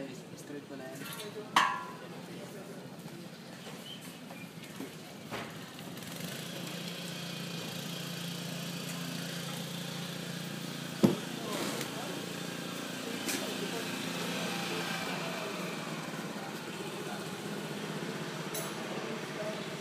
Paris, Street